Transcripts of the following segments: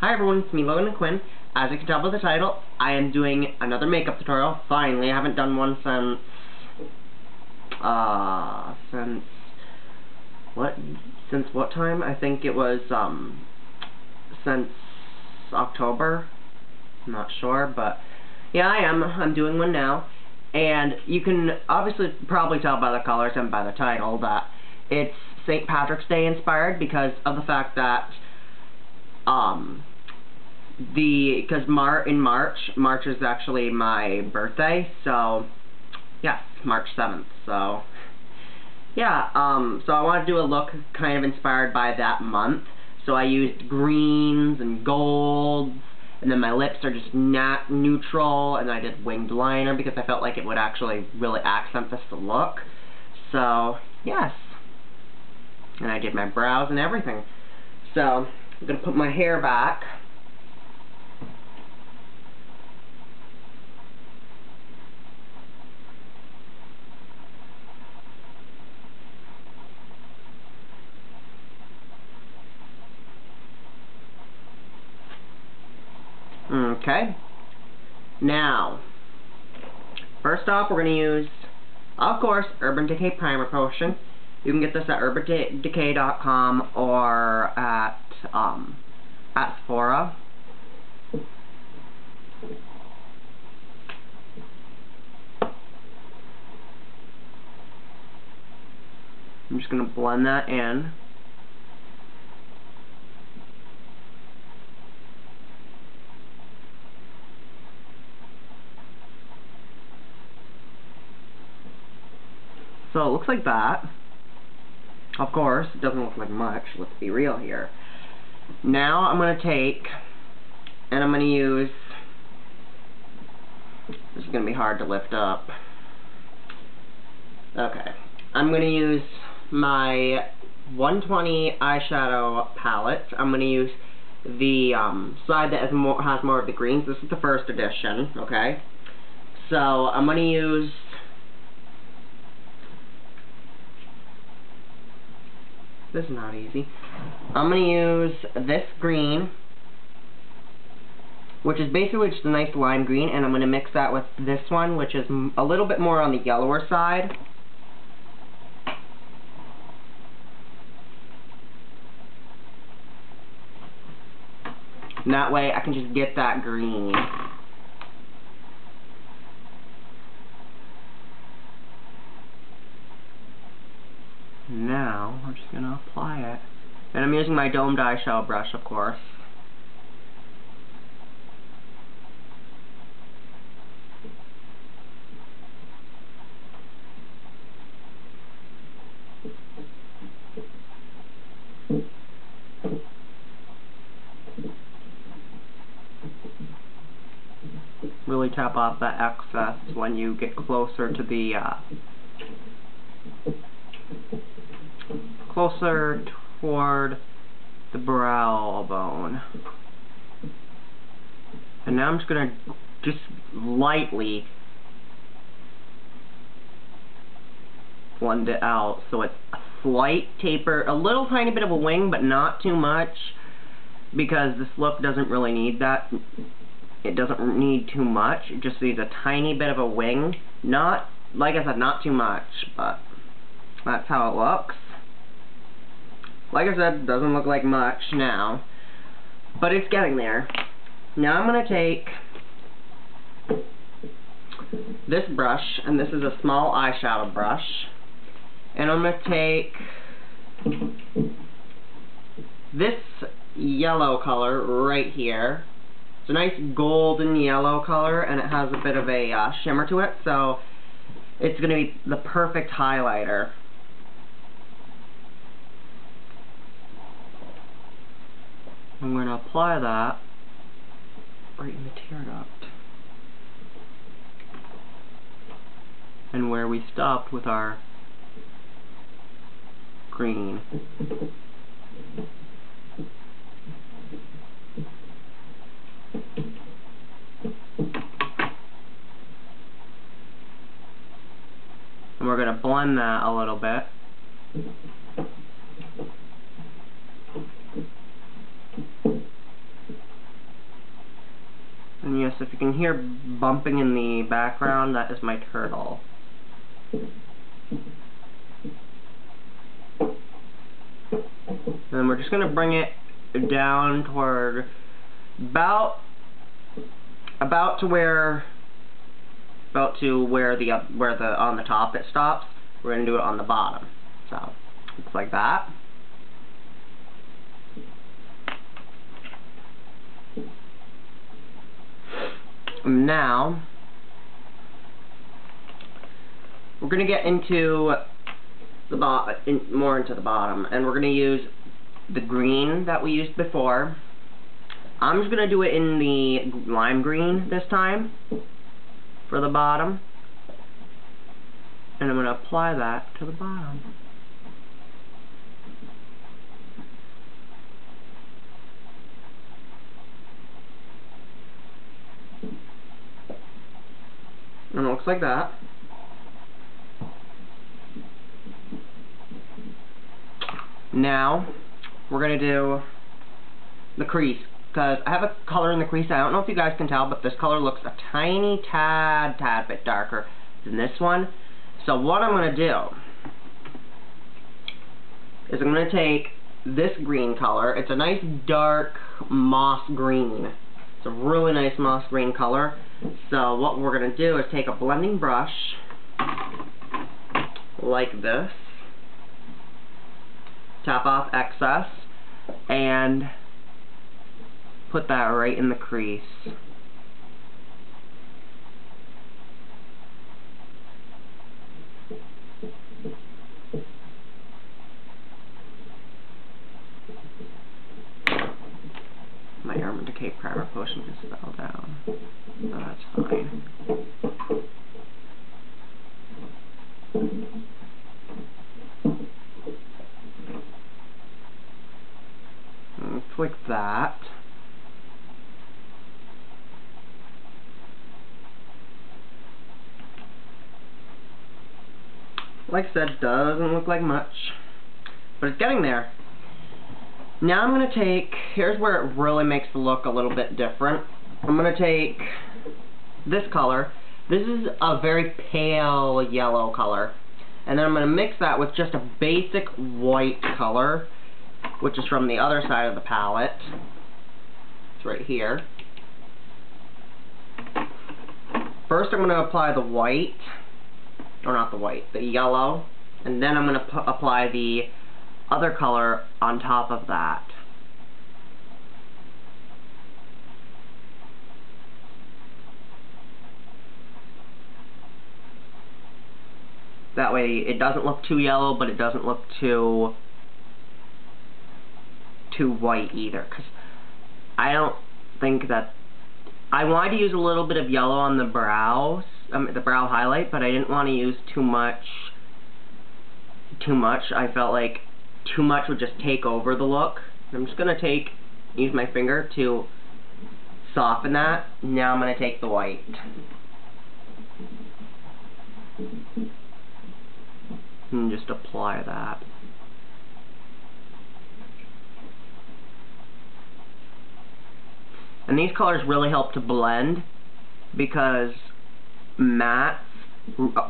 Hi everyone, it's me, Logan Aquin. As you can tell by the title, I am doing another makeup tutorial. Finally, I haven't done one since, uh, since, what, since what time? I think it was, um, since October. I'm not sure, but, yeah, I am. I'm doing one now. And you can obviously probably tell by the colors and by the title that it's St. Patrick's Day inspired because of the fact that, um, the because Mar in March, March is actually my birthday, so yes, March 7th. So yeah, um, so I want to do a look kind of inspired by that month. So I used greens and golds, and then my lips are just not neutral, and I did winged liner because I felt like it would actually really accent this look. So yes, and I did my brows and everything. So I'm gonna put my hair back. Okay. Now, first off, we're going to use, of course, Urban Decay Primer Potion. You can get this at urbandecay.com or at, um, at Sephora. I'm just going to blend that in. So it looks like that. Of course, it doesn't look like much. Let's be real here. Now I'm going to take, and I'm going to use, this is going to be hard to lift up. Okay. I'm going to use my 120 eyeshadow palette. I'm going to use the um, side that has more, has more of the greens. This is the first edition, okay? So I'm going to use This is not easy. I'm going to use this green, which is basically just a nice lime green, and I'm going to mix that with this one, which is a little bit more on the yellower side. And that way I can just get that green. Now, I'm just going to apply it. And I'm using my domed eyeshadow brush, of course. Really tap off that excess when you get closer to the uh, closer toward the brow bone. And now I'm just going to just lightly blend it out so it's a slight taper, a little tiny bit of a wing, but not too much because this look doesn't really need that. It doesn't need too much. It just needs a tiny bit of a wing. Not, like I said, not too much, but that's how it looks. Like I said, it doesn't look like much now, but it's getting there. Now I'm going to take this brush, and this is a small eyeshadow brush, and I'm going to take this yellow color right here. It's a nice golden yellow color, and it has a bit of a uh, shimmer to it, so it's going to be the perfect highlighter. I'm going to apply that right in the tear duct. And where we stopped with our green. And we're going to blend that a little bit. So if you can hear bumping in the background, that is my turtle. And we're just going to bring it down toward about about to where about to where the where the on the top it stops. We're going to do it on the bottom. So, looks like that. Now, we're going to get into the bottom, in, more into the bottom, and we're going to use the green that we used before. I'm just going to do it in the lime green this time for the bottom. And I'm going to apply that to the bottom. And it looks like that. Now, we're going to do the crease. Because I have a color in the crease. I don't know if you guys can tell, but this color looks a tiny tad, tad bit darker than this one. So what I'm going to do is I'm going to take this green color. It's a nice dark moss green. It's a really nice moss green color. So what we're going to do is take a blending brush like this, tap off excess, and put that right in the crease. My Urban Decay Primer Potion just fell down. Oh, that's fine. Click that. Like I said, doesn't look like much, but it's getting there. Now I'm going to take, here's where it really makes the look a little bit different. I'm going to take this color. This is a very pale yellow color. And then I'm going to mix that with just a basic white color, which is from the other side of the palette. It's right here. First I'm going to apply the white or not the white, the yellow, and then I'm going to apply the other color on top of that. That way it doesn't look too yellow, but it doesn't look too too white either. Because I don't think that... I wanted to use a little bit of yellow on the brows, um, the brow highlight, but I didn't want to use too much. Too much. I felt like too much would just take over the look. I'm just gonna take, use my finger to soften that. Now I'm gonna take the white. And just apply that. And these colors really help to blend because mattes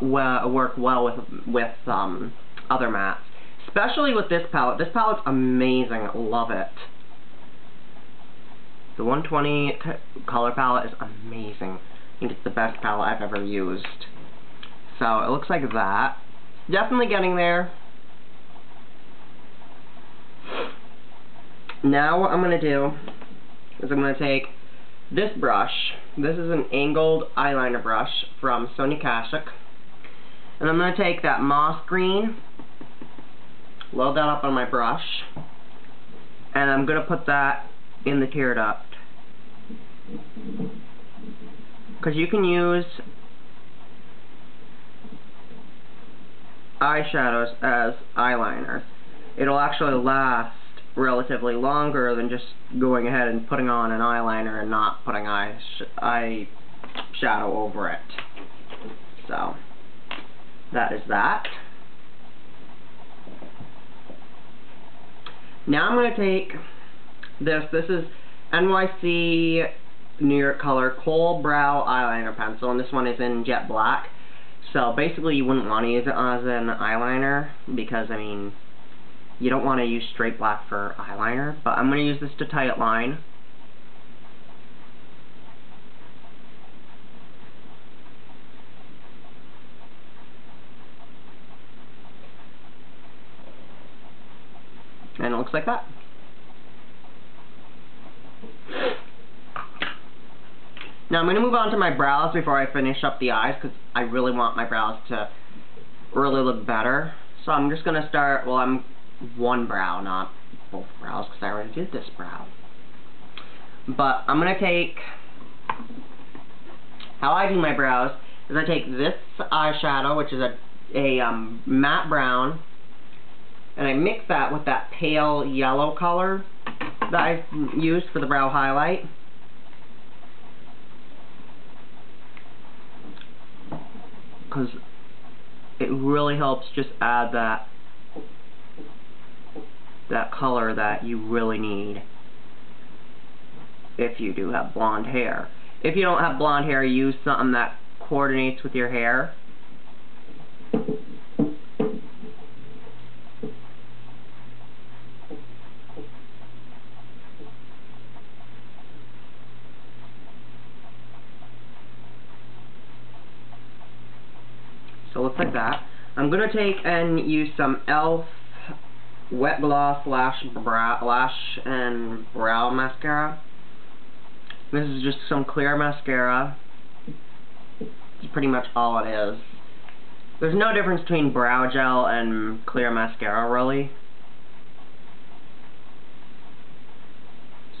work well with with um, other mats, Especially with this palette. This palette's amazing. Love it. The 120 color palette is amazing. I think it's the best palette I've ever used. So it looks like that. Definitely getting there. Now what I'm going to do is I'm going to take this brush, this is an angled eyeliner brush from Sonia Kashuk. And I'm going to take that moss green, load that up on my brush, and I'm going to put that in the tear duct. Because you can use eyeshadows as eyeliner. It'll actually last relatively longer than just going ahead and putting on an eyeliner and not putting eye, sh eye shadow over it. So, that is that. Now I'm going to take this. This is NYC New York Color Kohl Brow Eyeliner Pencil, and this one is in jet black. So basically you wouldn't want to use it as an eyeliner, because, I mean, you don't want to use straight black for eyeliner. But I'm going to use this to tie it line. And it looks like that. Now I'm going to move on to my brows before I finish up the eyes because I really want my brows to really look better. So I'm just going to start, well I'm one brow, not both brows because I already did this brow. But I'm going to take, how I do my brows is I take this eyeshadow, which is a, a um, matte brown, and I mix that with that pale yellow color that I used for the brow highlight. because it really helps just add that that color that you really need if you do have blonde hair. If you don't have blonde hair, use something that coordinates with your hair. So it looks like that. I'm going to take and use some e.l.f. Wet Gloss Lash, brow, lash and Brow Mascara. This is just some clear mascara. It's pretty much all it is. There's no difference between brow gel and clear mascara, really.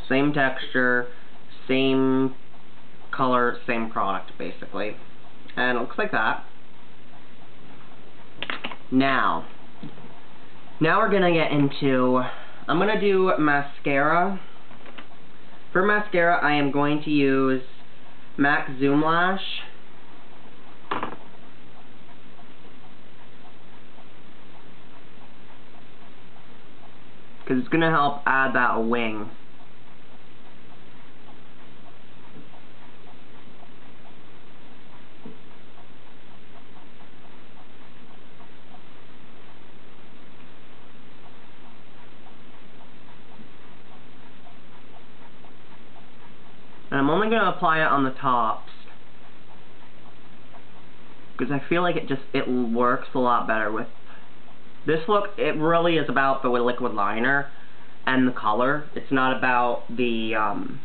Same texture, same color, same product, basically. And it looks like that. Now, now we're going to get into, I'm going to do mascara. For mascara, I am going to use MAC Zoom Lash. Because it's going to help add that wing. And I'm only going to apply it on the tops. Because I feel like it just, it works a lot better with... This look, it really is about the liquid liner and the color. It's not about the, um,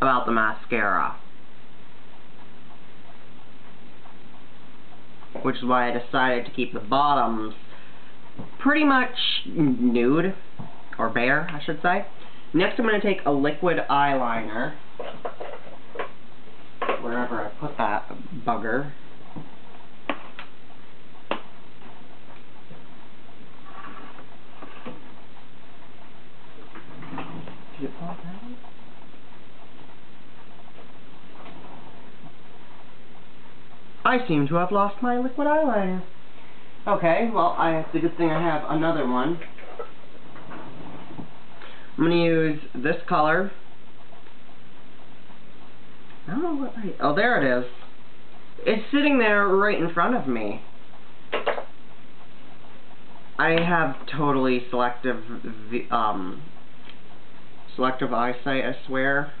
about the mascara. Which is why I decided to keep the bottoms pretty much nude, or bare, I should say. Next I'm going to take a liquid eyeliner, wherever I put that bugger. I seem to have lost my liquid eyeliner. Okay, well, I, it's good thing I have another one. I'm going to use this color. I don't know what. Oh, there it is. It's sitting there right in front of me. I have totally selective, um, selective eyesight, I swear.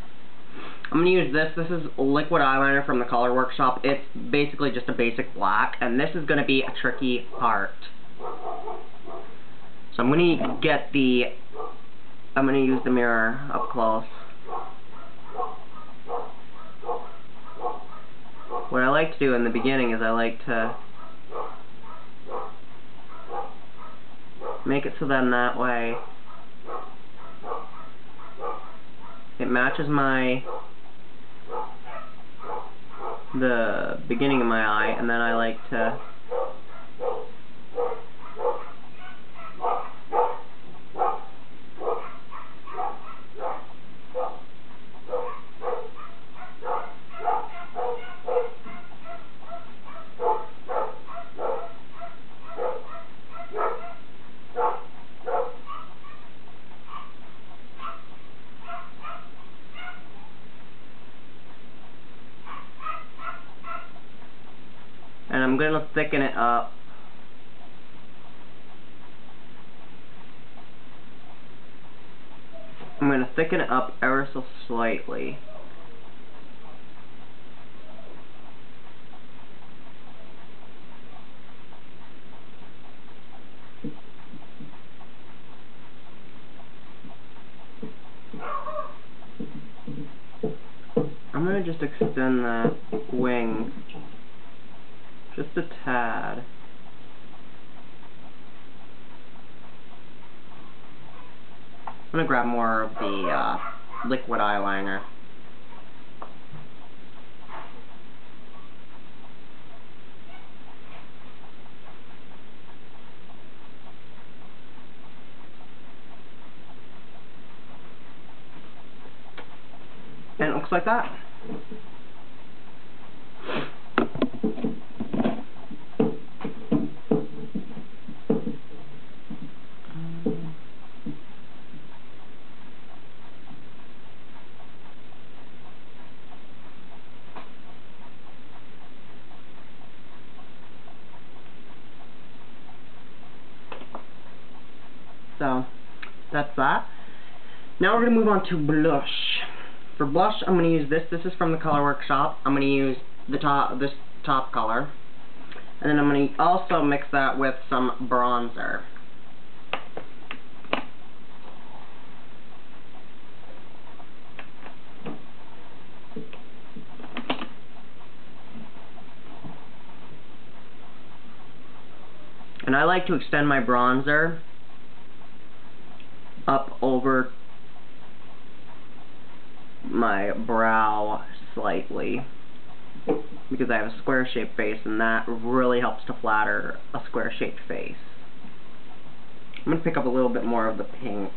I'm going to use this. This is liquid eyeliner from the Color Workshop. It's basically just a basic black, and this is going to be a tricky part. So I'm going to get the I'm going to use the mirror up close. What I like to do in the beginning is I like to make it so then that way it matches my the beginning of my eye and then I like to I'm going to thicken it up ever so slightly. I'm going to just extend that wing just a tad. I'm going to grab more of the uh, liquid eyeliner. And it looks like that. So, that's that. Now we're going to move on to blush. For blush, I'm going to use this. This is from the Color Workshop. I'm going to use the top, this top color. And then I'm going to also mix that with some bronzer. And I like to extend my bronzer up over my brow slightly because I have a square shaped face and that really helps to flatter a square shaped face. I'm going to pick up a little bit more of the pink.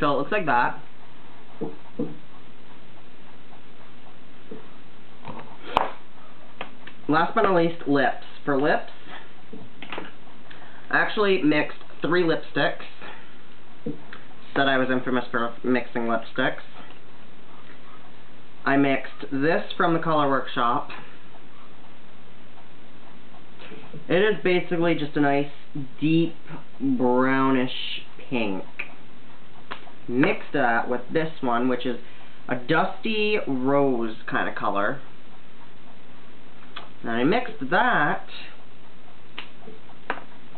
So it looks like that. Last but not least, lips. For lips, I actually mixed three lipsticks. Said I was infamous for mixing lipsticks. I mixed this from the Color Workshop. It is basically just a nice deep brownish pink mixed that with this one, which is a dusty rose kind of color. And I mixed that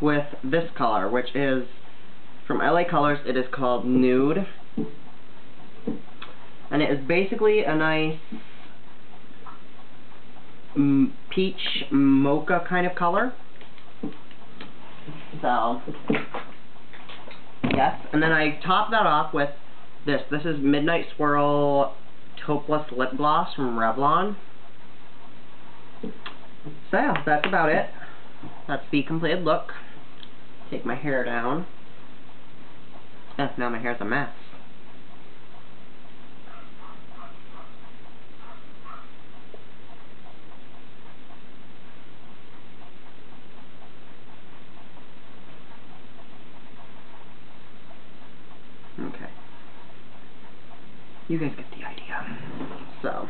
with this color, which is from LA Colors. It is called Nude. And it is basically a nice peach mocha kind of color. So, Yes, and then I top that off with this. This is Midnight Swirl Taupeless Lip Gloss from Revlon. So yeah, that's about it. That's the completed look. Take my hair down. Oh, now my hair's a mess. Okay. You guys get the idea. So,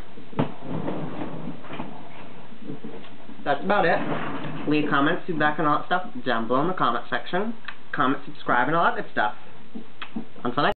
that's about it. Leave comments, feedback, and all that stuff down below in the comment section. Comment, subscribe, and all that good stuff. Until next